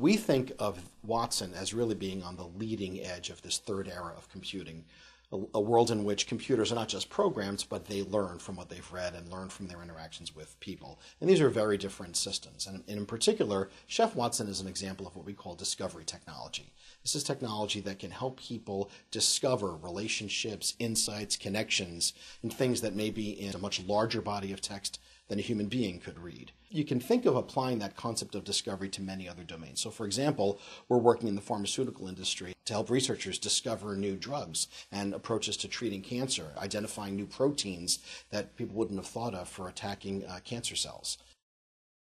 we think of Watson as really being on the leading edge of this third era of computing, a, a, world in which computers are not just programs, but they learn from what they've read and learn from their interactions with people. And these are very different systems. And, and in particular, Chef Watson is an example of what we call discovery technology. This is technology that can help people discover relationships, insights, connections, and things that may be in a much larger body of text than a human being could read. You can think of applying that concept of discovery to many other domains. So, for example, we're working in the pharmaceutical industry to help researchers discover new drugs and approaches to treating cancer, identifying new proteins that people wouldn't have thought of for attacking uh, cancer cells.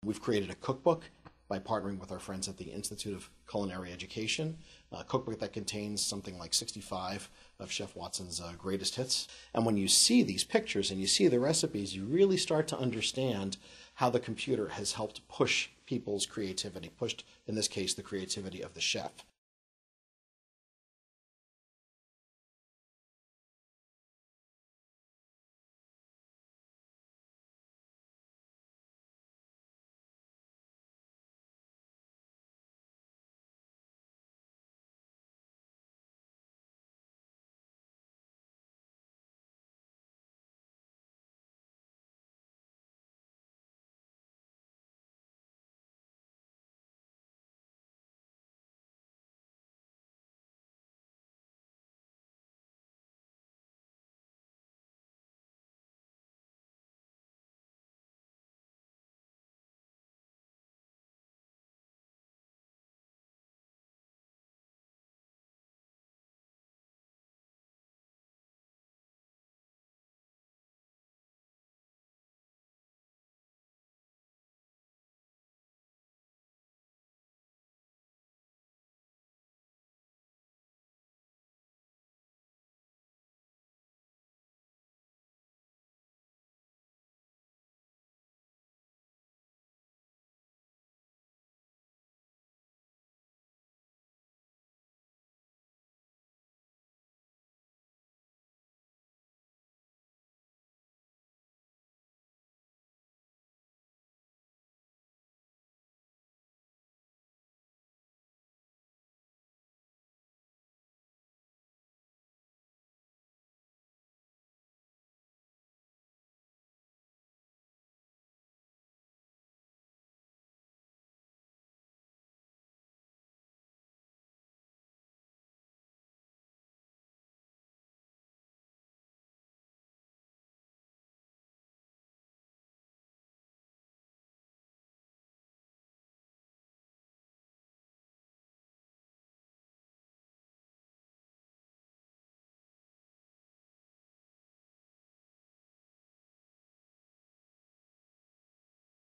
We've created a cookbook by partnering with our friends at the Institute of Culinary Education, a cookbook that contains something like 65 of Chef Watson's uh, greatest hits. And when you see these pictures and you see the recipes, you really start to understand how the computer has helped push people's creativity, pushed, in this case, the creativity of the chef.